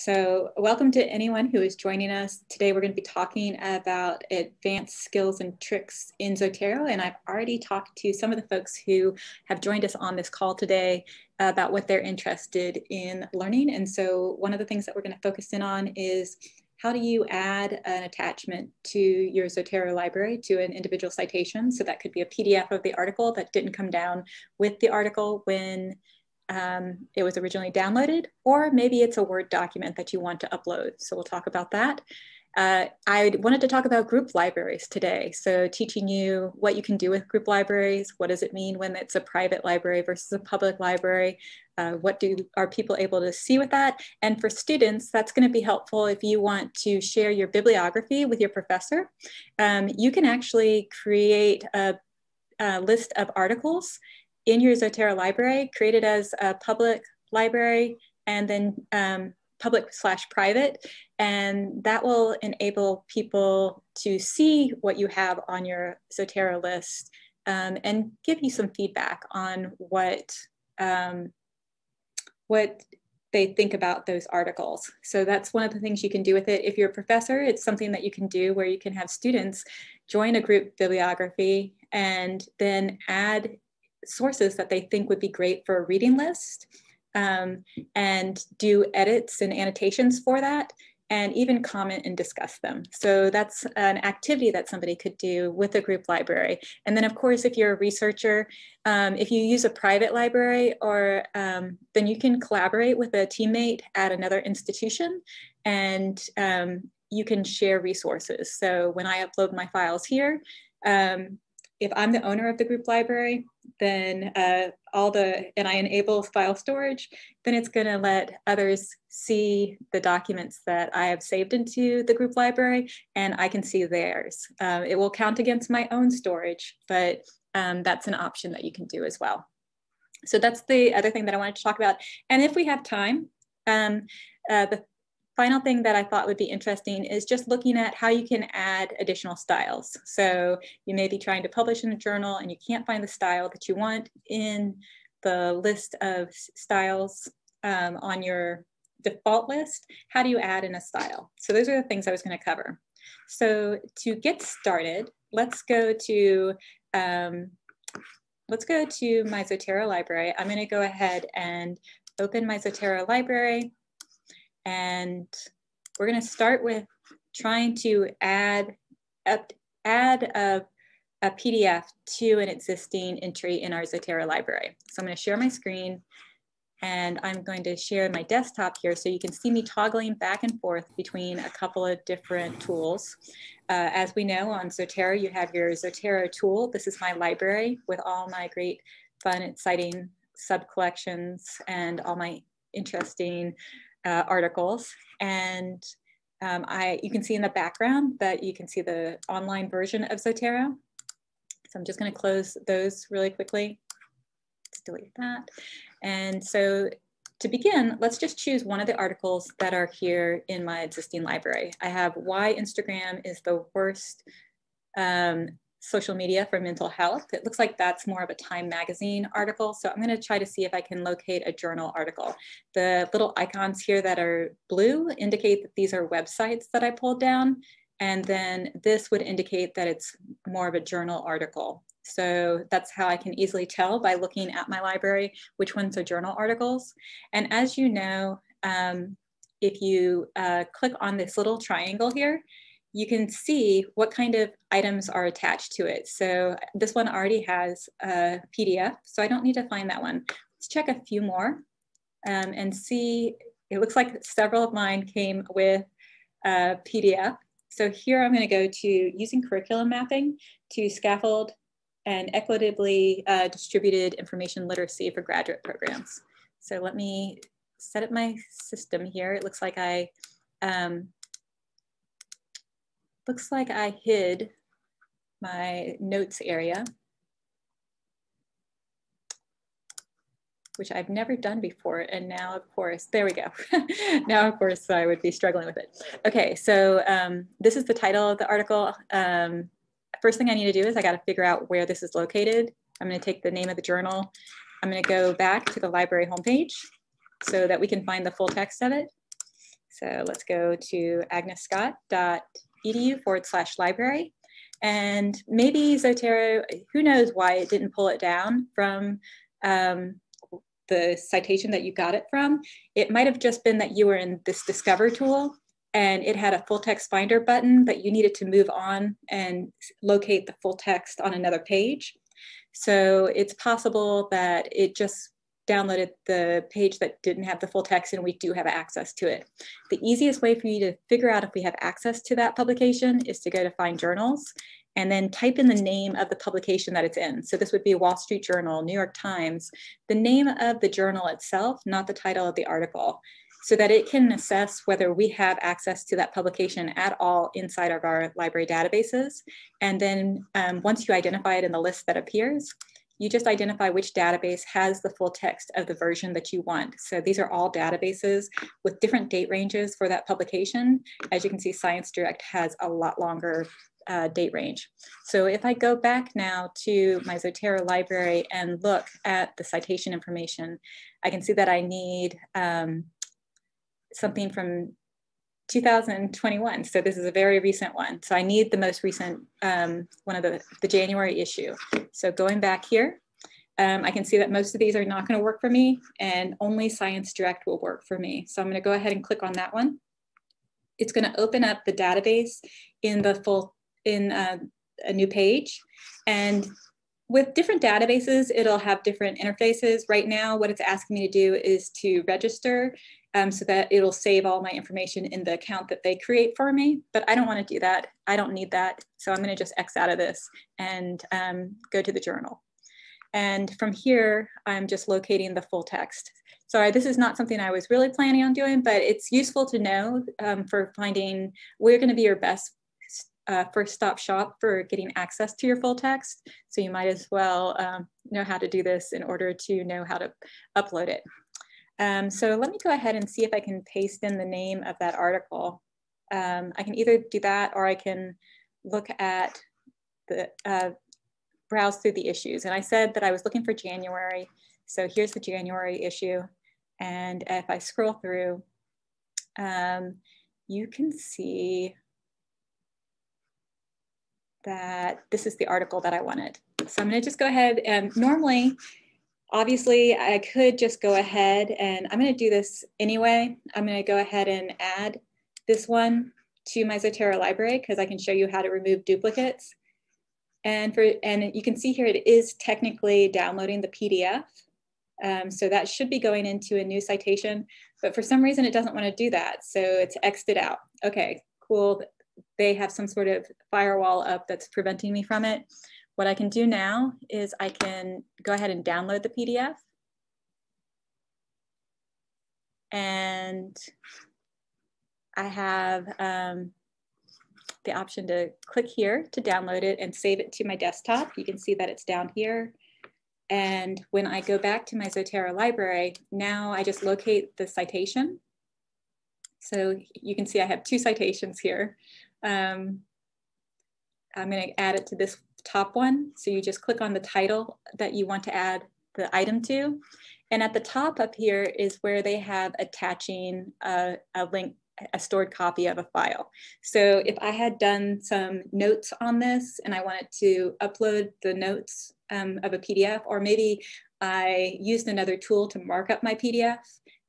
So welcome to anyone who is joining us. Today we're going to be talking about advanced skills and tricks in Zotero. And I've already talked to some of the folks who have joined us on this call today about what they're interested in learning. And so one of the things that we're going to focus in on is how do you add an attachment to your Zotero library to an individual citation? So that could be a PDF of the article that didn't come down with the article when um, it was originally downloaded, or maybe it's a Word document that you want to upload. So we'll talk about that. Uh, I wanted to talk about group libraries today. So teaching you what you can do with group libraries, what does it mean when it's a private library versus a public library, uh, what do are people able to see with that? And for students, that's gonna be helpful if you want to share your bibliography with your professor. Um, you can actually create a, a list of articles in your Zotero library, create it as a public library and then um, public slash private. And that will enable people to see what you have on your Zotero list um, and give you some feedback on what, um, what they think about those articles. So that's one of the things you can do with it. If you're a professor, it's something that you can do where you can have students join a group bibliography and then add sources that they think would be great for a reading list um, and do edits and annotations for that and even comment and discuss them. So that's an activity that somebody could do with a group library. And then of course, if you're a researcher, um, if you use a private library or um, then you can collaborate with a teammate at another institution and um, you can share resources. So when I upload my files here, um, if I'm the owner of the group library, then uh, all the, and I enable file storage, then it's gonna let others see the documents that I have saved into the group library and I can see theirs. Um, it will count against my own storage, but um, that's an option that you can do as well. So that's the other thing that I wanted to talk about. And if we have time, um, uh, the final thing that I thought would be interesting is just looking at how you can add additional styles. So you may be trying to publish in a journal and you can't find the style that you want in the list of styles um, on your default list. How do you add in a style? So those are the things I was going to cover. So to get started, let's go to um, let's go to my Zotero library. I'm going to go ahead and open my Zotero library. And we're gonna start with trying to add, up, add a, a PDF to an existing entry in our Zotero library. So I'm gonna share my screen and I'm going to share my desktop here so you can see me toggling back and forth between a couple of different tools. Uh, as we know on Zotero, you have your Zotero tool. This is my library with all my great fun, exciting sub collections and all my interesting uh, articles. And um, I, you can see in the background that you can see the online version of Zotero. So I'm just gonna close those really quickly. Let's delete that. And so to begin, let's just choose one of the articles that are here in my existing library. I have why Instagram is the worst um, social media for mental health. It looks like that's more of a Time Magazine article. So I'm going to try to see if I can locate a journal article. The little icons here that are blue indicate that these are websites that I pulled down. And then this would indicate that it's more of a journal article. So that's how I can easily tell by looking at my library which ones are journal articles. And as you know, um, if you uh, click on this little triangle here, you can see what kind of items are attached to it. So this one already has a PDF, so I don't need to find that one. Let's check a few more um, and see, it looks like several of mine came with a PDF. So here I'm gonna go to using curriculum mapping to scaffold and equitably uh, distributed information literacy for graduate programs. So let me set up my system here. It looks like I um, looks like I hid my notes area, which I've never done before. And now, of course, there we go. now, of course, I would be struggling with it. Okay, so um, this is the title of the article. Um, first thing I need to do is I got to figure out where this is located. I'm going to take the name of the journal. I'm going to go back to the library homepage so that we can find the full text of it. So let's go to agnesscott.edu forward slash library. And maybe Zotero, who knows why it didn't pull it down from um, the citation that you got it from. It might have just been that you were in this Discover tool and it had a full text finder button, but you needed to move on and locate the full text on another page. So it's possible that it just downloaded the page that didn't have the full text and we do have access to it. The easiest way for you to figure out if we have access to that publication is to go to find journals and then type in the name of the publication that it's in. So this would be Wall Street Journal, New York Times, the name of the journal itself, not the title of the article so that it can assess whether we have access to that publication at all inside of our library databases. And then um, once you identify it in the list that appears, you just identify which database has the full text of the version that you want. So these are all databases with different date ranges for that publication. As you can see, Science Direct has a lot longer uh, date range. So if I go back now to my Zotero library and look at the citation information, I can see that I need um, something from 2021. So this is a very recent one. So I need the most recent um, one of the, the January issue. So going back here, um, I can see that most of these are not going to work for me and only Science Direct will work for me. So I'm going to go ahead and click on that one. It's going to open up the database in the full in uh, a new page. And with different databases, it'll have different interfaces. Right now, what it's asking me to do is to register um, so that it'll save all my information in the account that they create for me. But I don't want to do that. I don't need that. So I'm going to just X out of this and um, go to the journal. And from here, I'm just locating the full text. Sorry, this is not something I was really planning on doing, but it's useful to know um, for finding we're going to be your best uh, first stop shop for getting access to your full text. So you might as well um, know how to do this in order to know how to upload it. Um, so let me go ahead and see if I can paste in the name of that article. Um, I can either do that or I can look at the, uh, browse through the issues. And I said that I was looking for January. So here's the January issue. And if I scroll through, um, you can see that this is the article that I wanted. So I'm gonna just go ahead and normally Obviously, I could just go ahead and I'm going to do this anyway. I'm going to go ahead and add this one to my Zotero library because I can show you how to remove duplicates. And, for, and you can see here it is technically downloading the PDF. Um, so that should be going into a new citation, but for some reason it doesn't want to do that. So it's X'd out. Okay, cool. They have some sort of firewall up that's preventing me from it. What I can do now is I can go ahead and download the PDF. And I have um, the option to click here to download it and save it to my desktop. You can see that it's down here. And when I go back to my Zotero library, now I just locate the citation. So you can see I have two citations here. Um, I'm going to add it to this top one. So you just click on the title that you want to add the item to. And at the top up here is where they have attaching a, a link, a stored copy of a file. So if I had done some notes on this and I wanted to upload the notes um, of a PDF, or maybe I used another tool to mark up my PDF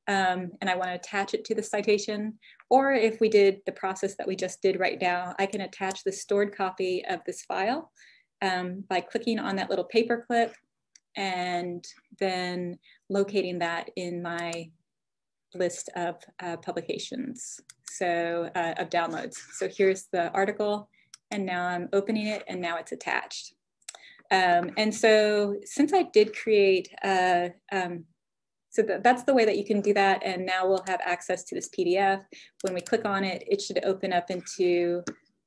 um, and I want to attach it to the citation, or if we did the process that we just did right now, I can attach the stored copy of this file um, by clicking on that little paper clip and then locating that in my list of uh, publications, so uh, of downloads. So here's the article and now I'm opening it and now it's attached. Um, and so since I did create, uh, um, so th that's the way that you can do that. And now we'll have access to this PDF. When we click on it, it should open up into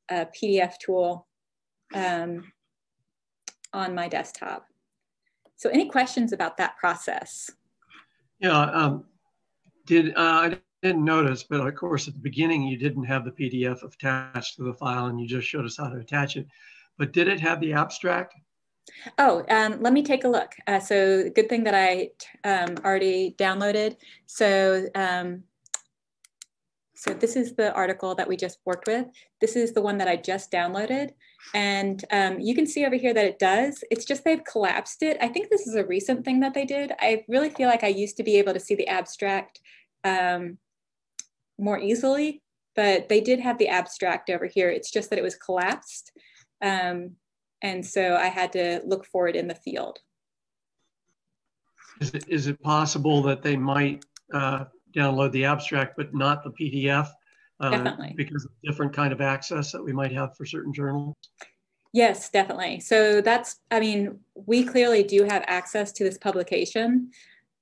a PDF tool um, on my desktop. So any questions about that process? Yeah, um, did uh, I didn't notice, but of course at the beginning you didn't have the PDF attached to the file and you just showed us how to attach it. But did it have the abstract? Oh, um, let me take a look. Uh, so good thing that I um, already downloaded. So um, So this is the article that we just worked with. This is the one that I just downloaded. And um, you can see over here that it does. It's just they've collapsed it. I think this is a recent thing that they did. I really feel like I used to be able to see the abstract um, more easily, but they did have the abstract over here. It's just that it was collapsed. Um, and so I had to look for it in the field. Is it, is it possible that they might uh, download the abstract, but not the PDF? Uh, definitely. Because of different kind of access that we might have for certain journals? Yes, definitely. So that's, I mean, we clearly do have access to this publication,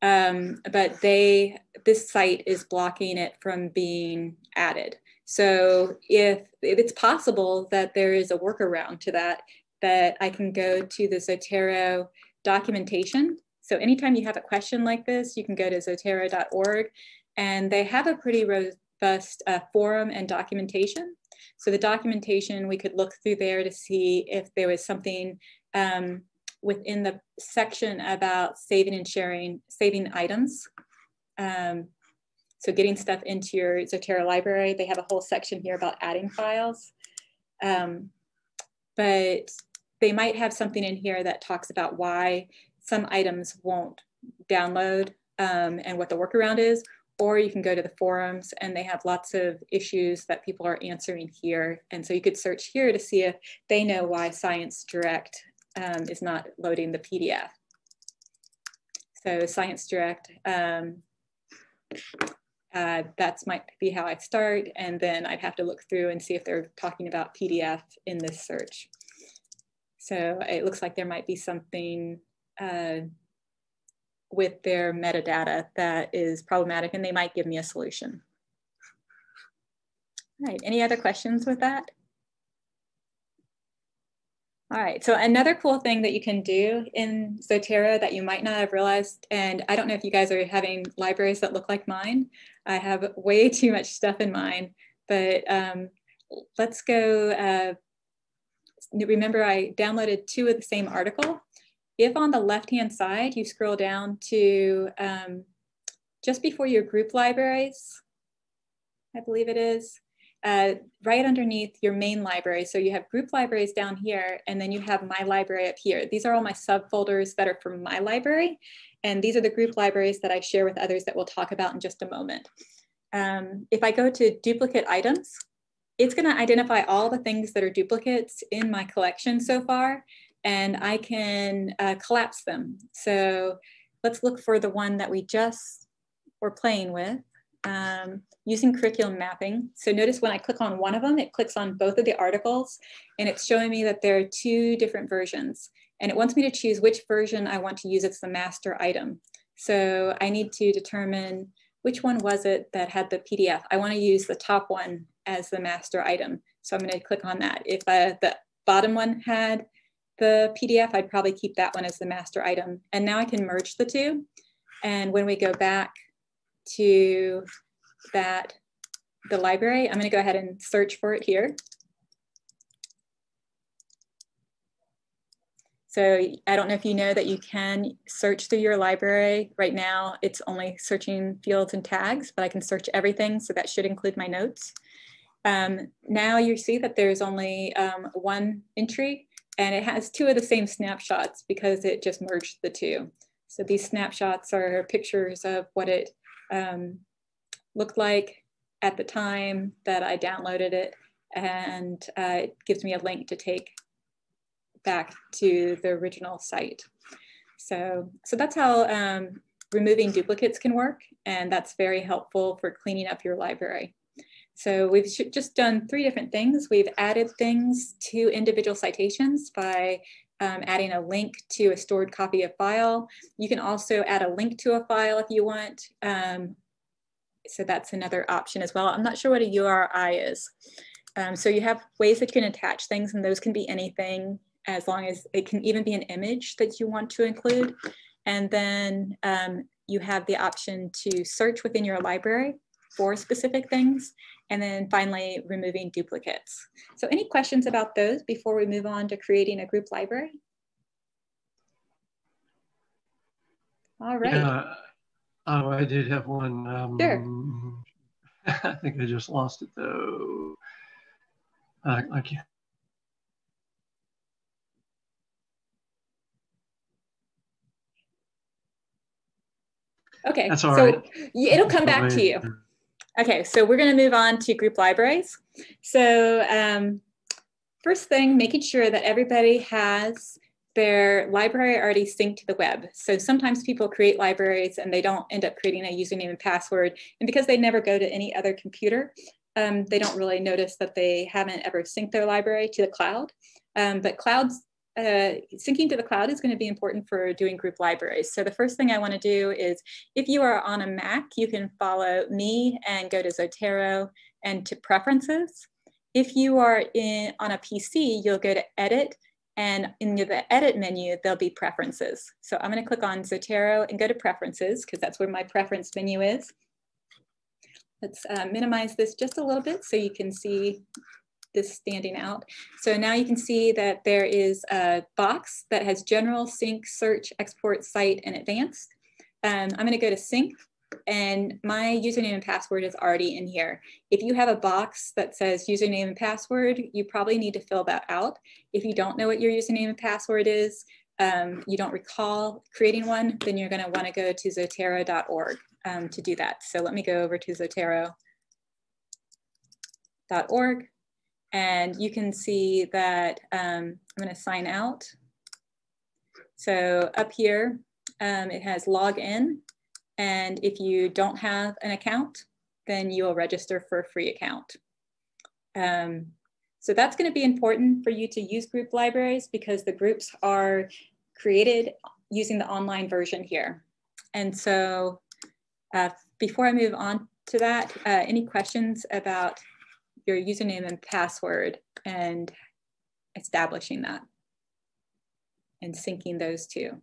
um, but they, this site is blocking it from being added. So if, if it's possible that there is a workaround to that, that I can go to the Zotero documentation. So anytime you have a question like this, you can go to zotero.org and they have a pretty robust uh, forum and documentation. So the documentation, we could look through there to see if there was something um, within the section about saving and sharing, saving items. Um, so getting stuff into your Zotero library, they have a whole section here about adding files. Um, but they might have something in here that talks about why some items won't download um, and what the workaround is, or you can go to the forums and they have lots of issues that people are answering here. And so you could search here to see if they know why Science Direct um, is not loading the PDF. So Science Direct, um, uh, might be how I start. And then I'd have to look through and see if they're talking about PDF in this search. So it looks like there might be something uh, with their metadata that is problematic and they might give me a solution. All right, any other questions with that? All right, so another cool thing that you can do in Zotero that you might not have realized, and I don't know if you guys are having libraries that look like mine. I have way too much stuff in mine, but um, let's go, uh, remember I downloaded two of the same article. If on the left-hand side, you scroll down to um, just before your group libraries, I believe it is, uh, right underneath your main library. So you have group libraries down here, and then you have my library up here. These are all my subfolders that are from my library. And these are the group libraries that I share with others that we'll talk about in just a moment. Um, if I go to duplicate items, it's gonna identify all the things that are duplicates in my collection so far, and I can uh, collapse them. So let's look for the one that we just were playing with um, using curriculum mapping. So notice when I click on one of them, it clicks on both of the articles and it's showing me that there are two different versions. And it wants me to choose which version I want to use as the master item. So I need to determine which one was it that had the PDF. I want to use the top one as the master item. So I'm going to click on that. If uh, the bottom one had the PDF, I'd probably keep that one as the master item. And now I can merge the two. And when we go back to that, the library. I'm gonna go ahead and search for it here. So I don't know if you know that you can search through your library. Right now, it's only searching fields and tags, but I can search everything, so that should include my notes. Um, now you see that there's only um, one entry, and it has two of the same snapshots because it just merged the two. So these snapshots are pictures of what it um, looked like at the time that I downloaded it. And uh, it gives me a link to take back to the original site. So, so that's how um, removing duplicates can work. And that's very helpful for cleaning up your library. So we've just done three different things. We've added things to individual citations by um, adding a link to a stored copy of file. You can also add a link to a file if you want. Um, so that's another option as well. I'm not sure what a URI is. Um, so you have ways that you can attach things and those can be anything as long as it can even be an image that you want to include. And then um, you have the option to search within your library for specific things. And then finally, removing duplicates. So any questions about those before we move on to creating a group library? All right. Yeah. Oh, I did have one. Um, sure. I think I just lost it though. Uh, I can't. Okay, That's all so right. it'll come back to you. Okay, so we're going to move on to group libraries. So um, first thing, making sure that everybody has their library already synced to the web. So sometimes people create libraries and they don't end up creating a username and password. And because they never go to any other computer, um, they don't really notice that they haven't ever synced their library to the cloud. Um, but clouds, uh, syncing to the cloud is going to be important for doing group libraries. So the first thing I want to do is if you are on a Mac, you can follow me and go to Zotero and to preferences. If you are in on a PC, you'll go to edit and in the edit menu, there'll be preferences. So I'm gonna click on Zotero and go to preferences because that's where my preference menu is. Let's uh, minimize this just a little bit so you can see this standing out. So now you can see that there is a box that has general, sync, search, export, site, and advanced. Um, I'm gonna go to sync and my username and password is already in here. If you have a box that says username and password, you probably need to fill that out. If you don't know what your username and password is, um, you don't recall creating one, then you're gonna wanna go to zotero.org um, to do that. So let me go over to zotero.org and you can see that um, I'm gonna sign out. So up here, um, it has log in and if you don't have an account, then you will register for a free account. Um, so that's going to be important for you to use group libraries because the groups are created using the online version here. And so uh, before I move on to that, uh, any questions about your username and password and establishing that and syncing those two?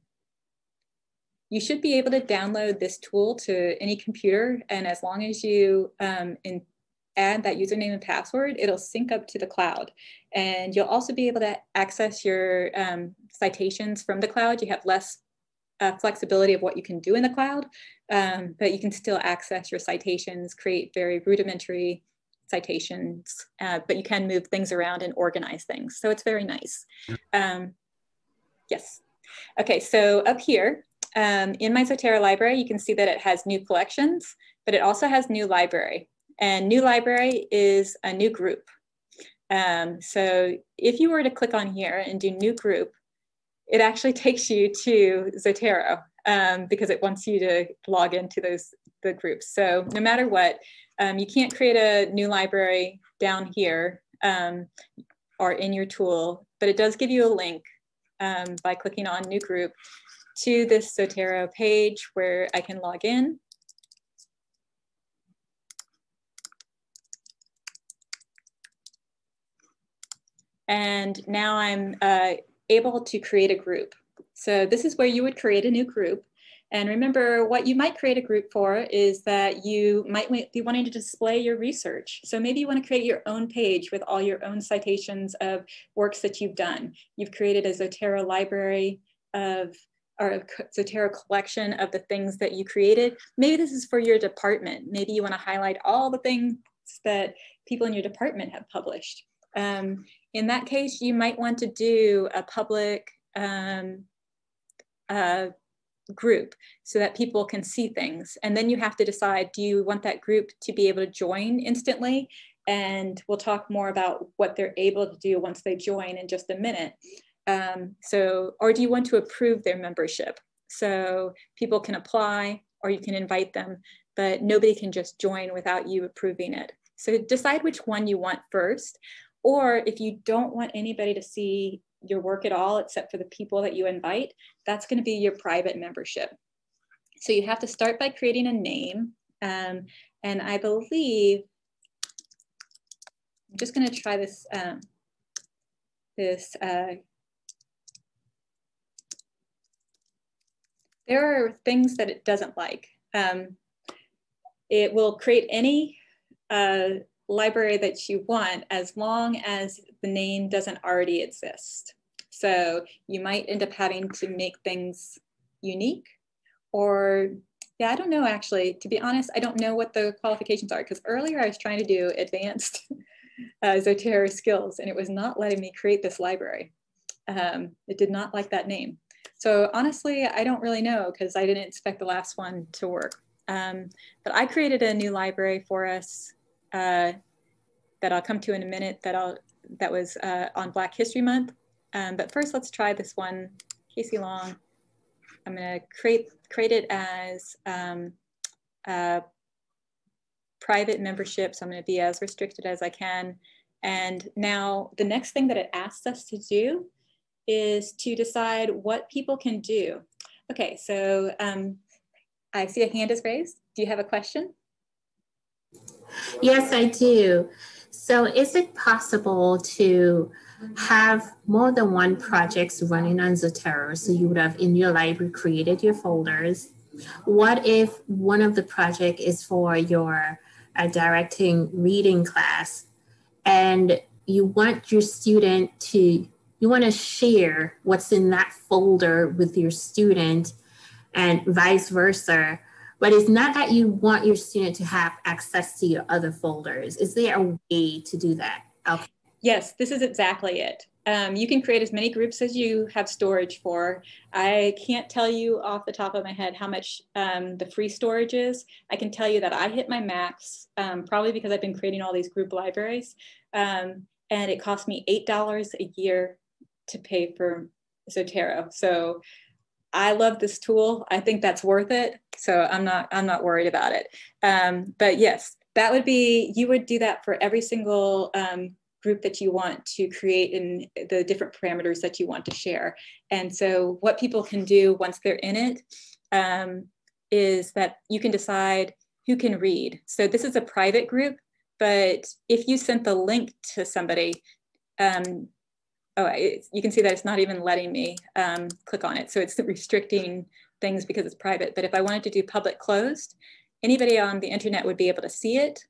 you should be able to download this tool to any computer. And as long as you um, in, add that username and password, it'll sync up to the cloud. And you'll also be able to access your um, citations from the cloud. You have less uh, flexibility of what you can do in the cloud, um, but you can still access your citations, create very rudimentary citations, uh, but you can move things around and organize things. So it's very nice. Um, yes. Okay, so up here, um, in my Zotero library, you can see that it has new collections, but it also has new library. And new library is a new group. Um, so if you were to click on here and do new group, it actually takes you to Zotero um, because it wants you to log into those the groups. So no matter what, um, you can't create a new library down here um, or in your tool, but it does give you a link um, by clicking on new group to this Zotero page where I can log in. And now I'm uh, able to create a group. So this is where you would create a new group. And remember, what you might create a group for is that you might be wanting to display your research. So maybe you want to create your own page with all your own citations of works that you've done. You've created a Zotero library of or a Zotero collection of the things that you created. Maybe this is for your department. Maybe you want to highlight all the things that people in your department have published. Um, in that case, you might want to do a public um, uh, group so that people can see things. And then you have to decide, do you want that group to be able to join instantly? And we'll talk more about what they're able to do once they join in just a minute. Um, so, or do you want to approve their membership? So people can apply or you can invite them, but nobody can just join without you approving it. So decide which one you want first. Or if you don't want anybody to see your work at all, except for the people that you invite, that's going to be your private membership. So you have to start by creating a name. Um, and I believe, I'm just going to try this, um, this uh, there are things that it doesn't like. Um, it will create any uh, library that you want as long as the name doesn't already exist. So you might end up having to make things unique or Yeah, I don't know actually. To be honest, I don't know what the qualifications are because earlier I was trying to do advanced uh, Zotero skills and it was not letting me create this library. Um, it did not like that name. So honestly, I don't really know because I didn't expect the last one to work. Um, but I created a new library for us uh, that I'll come to in a minute that I'll that was uh, on Black History Month. Um, but first, let's try this one, Casey Long. I'm going to create create it as um, private membership. So I'm going to be as restricted as I can. And now the next thing that it asks us to do is to decide what people can do. Okay, so um, I see a hand is raised. Do you have a question? Yes, I do. So is it possible to have more than one projects running on Zotero? So you would have in your library created your folders. What if one of the project is for your uh, directing reading class and you want your student to you want to share what's in that folder with your student and vice versa but it's not that you want your student to have access to your other folders is there a way to do that okay yes this is exactly it um, you can create as many groups as you have storage for. I can't tell you off the top of my head how much um, the free storage is. I can tell you that I hit my max, um, probably because I've been creating all these group libraries. Um, and it cost me $8 a year to pay for Zotero. So I love this tool. I think that's worth it. So I'm not I'm not worried about it. Um, but yes, that would be you would do that for every single um, group that you want to create in the different parameters that you want to share. And so what people can do once they're in it um, is that you can decide who can read. So this is a private group, but if you sent the link to somebody, oh, you can see that it's not even letting me um, click on it. So it's restricting things because it's private. But if I wanted to do public closed, anybody on the internet would be able to see it.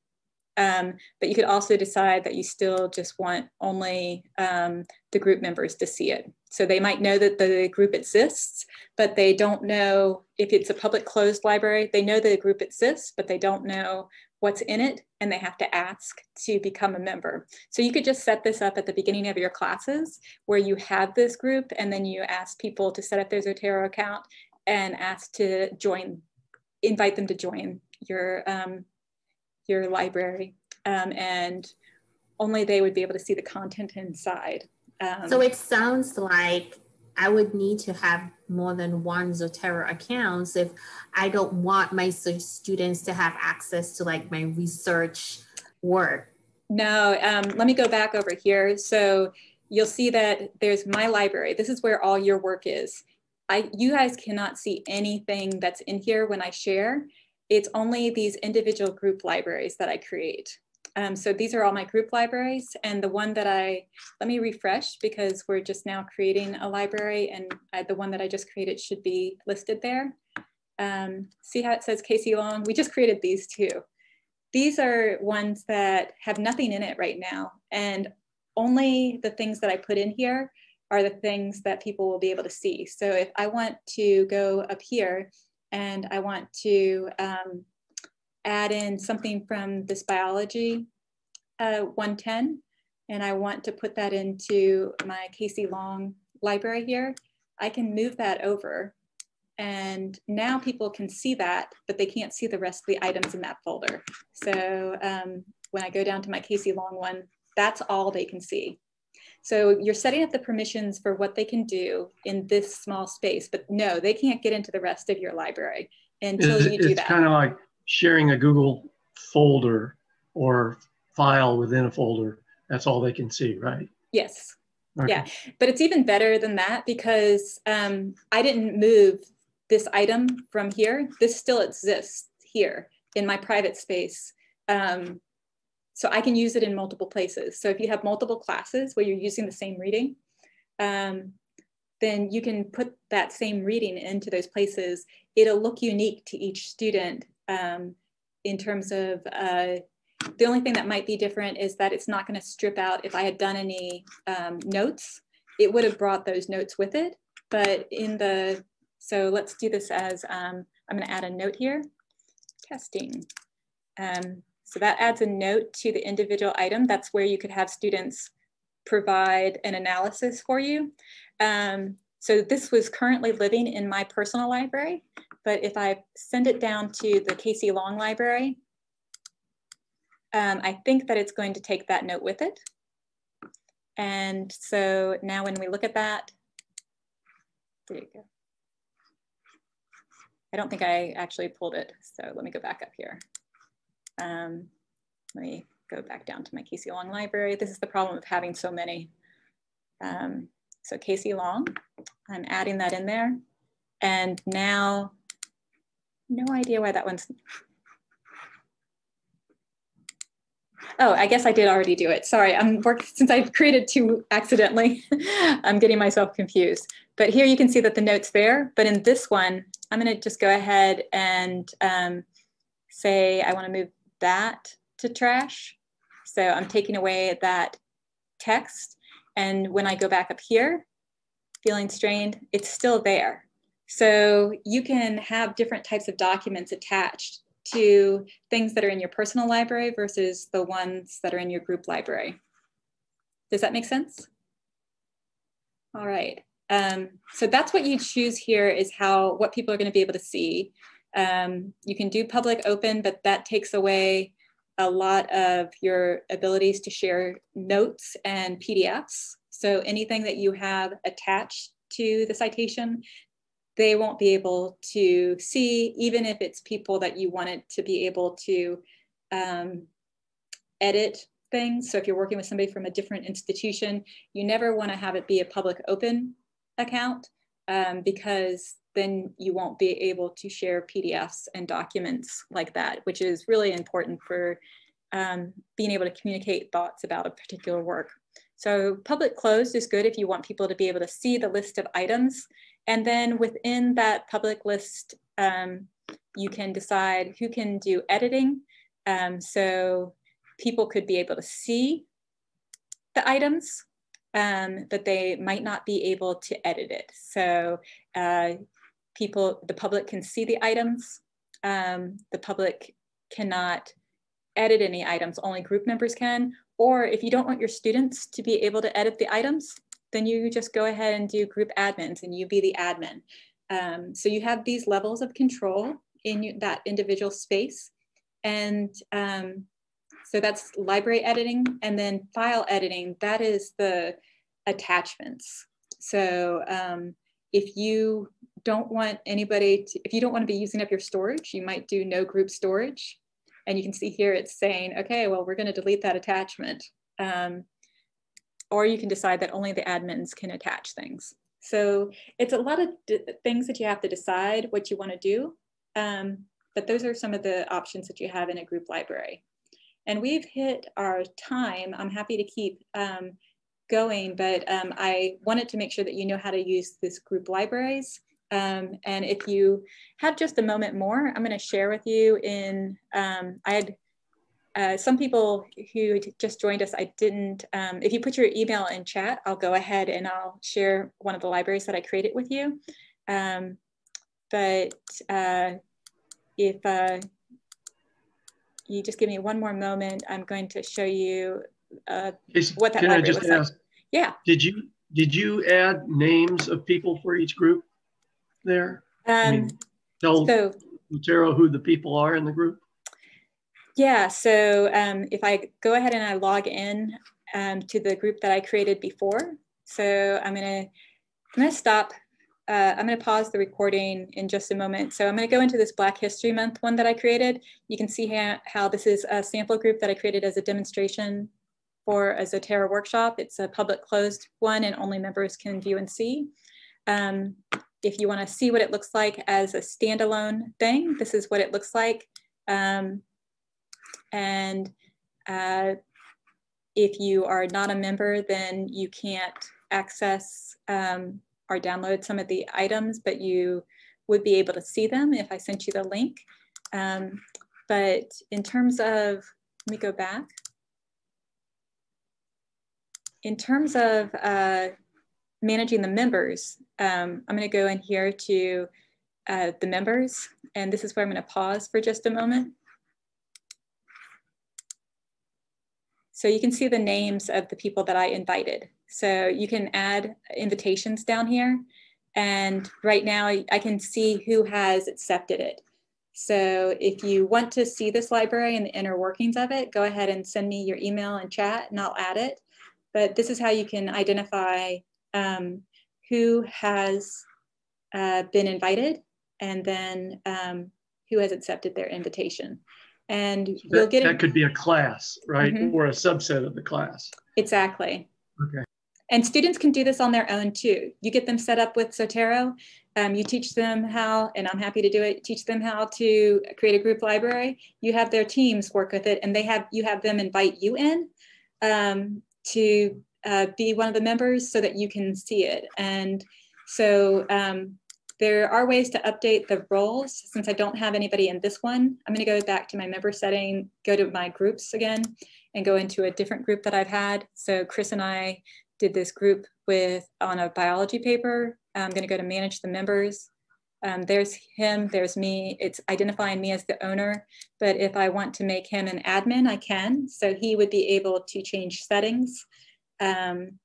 Um, but you could also decide that you still just want only um, the group members to see it. So they might know that the group exists, but they don't know if it's a public closed library. They know the group exists, but they don't know what's in it and they have to ask to become a member. So you could just set this up at the beginning of your classes where you have this group and then you ask people to set up their Zotero account and ask to join, invite them to join your, um, your library. Um, and only they would be able to see the content inside. Um, so it sounds like I would need to have more than one Zotero accounts if I don't want my students to have access to like my research work. No, um, let me go back over here. So you'll see that there's my library. This is where all your work is. I, you guys cannot see anything that's in here when I share. It's only these individual group libraries that I create. Um, so these are all my group libraries and the one that I, let me refresh because we're just now creating a library and I, the one that I just created should be listed there. Um, see how it says Casey Long? We just created these two. These are ones that have nothing in it right now and only the things that I put in here are the things that people will be able to see. So if I want to go up here and I want to um, add in something from this biology uh, 110, and I want to put that into my Casey Long library here, I can move that over. And now people can see that, but they can't see the rest of the items in that folder. So um, when I go down to my Casey Long one, that's all they can see. So you're setting up the permissions for what they can do in this small space, but no, they can't get into the rest of your library until it's, you do it's that. It's kind of like sharing a Google folder or file within a folder. That's all they can see, right? Yes. Okay. Yeah, but it's even better than that because um, I didn't move this item from here. This still exists here in my private space. Um, so I can use it in multiple places. So if you have multiple classes where you're using the same reading, um, then you can put that same reading into those places. It'll look unique to each student um, in terms of uh, the only thing that might be different is that it's not going to strip out if I had done any um, notes, it would have brought those notes with it. But in the, so let's do this as um, I'm gonna add a note here, testing. Um, so that adds a note to the individual item. That's where you could have students provide an analysis for you. Um, so this was currently living in my personal library, but if I send it down to the Casey Long library, um, I think that it's going to take that note with it. And so now when we look at that, there you go. I don't think I actually pulled it. So let me go back up here. Um, let me go back down to my Casey Long library. This is the problem of having so many. Um, so Casey Long, I'm adding that in there. And now, no idea why that one's Oh, I guess I did already do it. Sorry, I'm work since I've created two accidentally. I'm getting myself confused. But here you can see that the note's there. But in this one, I'm going to just go ahead and um, say I want to move that to trash. So I'm taking away that text. And when I go back up here, feeling strained, it's still there. So you can have different types of documents attached to things that are in your personal library versus the ones that are in your group library. Does that make sense? All right. Um, so that's what you choose here is how what people are going to be able to see. Um, you can do public open, but that takes away a lot of your abilities to share notes and PDFs. So anything that you have attached to the citation they won't be able to see, even if it's people that you wanted to be able to um, edit things. So if you're working with somebody from a different institution, you never want to have it be a public open account um, because then you won't be able to share PDFs and documents like that, which is really important for um, being able to communicate thoughts about a particular work. So public closed is good if you want people to be able to see the list of items and then within that public list, um, you can decide who can do editing. Um, so people could be able to see the items, um, but they might not be able to edit it. So uh, people, the public can see the items. Um, the public cannot edit any items, only group members can. Or if you don't want your students to be able to edit the items, then you just go ahead and do group admins and you be the admin. Um, so you have these levels of control in that individual space. And um, so that's library editing and then file editing, that is the attachments. So um, if you don't want anybody to, if you don't want to be using up your storage, you might do no group storage. And you can see here it's saying, okay, well, we're going to delete that attachment. Um, or you can decide that only the admins can attach things. So it's a lot of things that you have to decide what you want to do. Um, but those are some of the options that you have in a group library. And we've hit our time. I'm happy to keep um, going, but um, I wanted to make sure that you know how to use this group libraries. Um, and if you have just a moment more, I'm going to share with you in, um, I had uh, some people who just joined us, I didn't, um, if you put your email in chat, I'll go ahead and I'll share one of the libraries that I created with you. Um, but uh, if uh, you just give me one more moment, I'm going to show you uh, what that Can library I just looks ask, like. Yeah. Did you did you add names of people for each group there? Um, I mean, tell so, Zotero who the people are in the group. Yeah, so um, if I go ahead and I log in um, to the group that I created before, so I'm gonna, I'm gonna stop, uh, I'm gonna pause the recording in just a moment. So I'm gonna go into this Black History Month one that I created. You can see how, how this is a sample group that I created as a demonstration for a Zotero workshop. It's a public closed one and only members can view and see. Um, if you wanna see what it looks like as a standalone thing, this is what it looks like. Um, and uh, if you are not a member, then you can't access um, or download some of the items, but you would be able to see them if I sent you the link. Um, but in terms of, let me go back. In terms of uh, managing the members, um, I'm gonna go in here to uh, the members. And this is where I'm gonna pause for just a moment. So you can see the names of the people that I invited. So you can add invitations down here. And right now I can see who has accepted it. So if you want to see this library and the inner workings of it, go ahead and send me your email and chat and I'll add it. But this is how you can identify um, who has uh, been invited and then um, who has accepted their invitation. And That, you'll get that could be a class, right? Mhm. Or a subset of the class. exactly. Okay. And students can do this on their own too. You get them set up with Zotero. Um, you teach them how, and I'm happy to do it. Teach them how to create a group library. You have their teams work with it, and they have you have them invite you in um, to uh, be one of the members so that you can see it. And so um, there are ways to update the roles. Since I don't have anybody in this one, I'm going to go back to my member setting, go to my groups again, and go into a different group that I've had. So Chris and I did this group with on a biology paper. I'm going to go to manage the members. Um, there's him, there's me. It's identifying me as the owner. But if I want to make him an admin, I can. So he would be able to change settings. Um,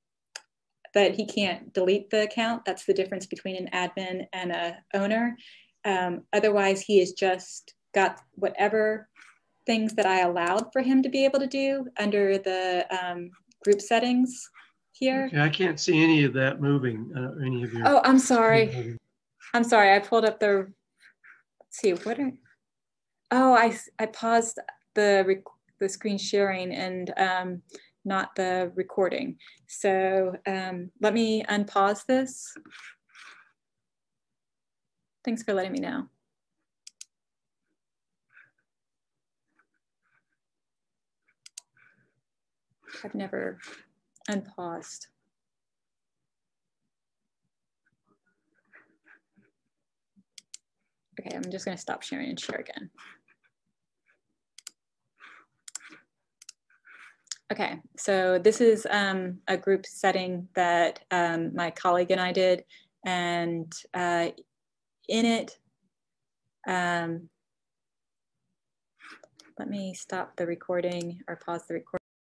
but he can't delete the account. That's the difference between an admin and a owner. Um, otherwise, he has just got whatever things that I allowed for him to be able to do under the um, group settings here. Okay, I can't see any of that moving, uh, any of your. Oh, I'm sorry. I'm sorry. I pulled up the. Let's see. What are? Oh, I I paused the the screen sharing and um, not the recording. So um, let me unpause this. Thanks for letting me know. I've never unpaused. Okay, I'm just gonna stop sharing and share again. Okay, so this is um, a group setting that um, my colleague and I did. And uh, in it, um, let me stop the recording or pause the recording.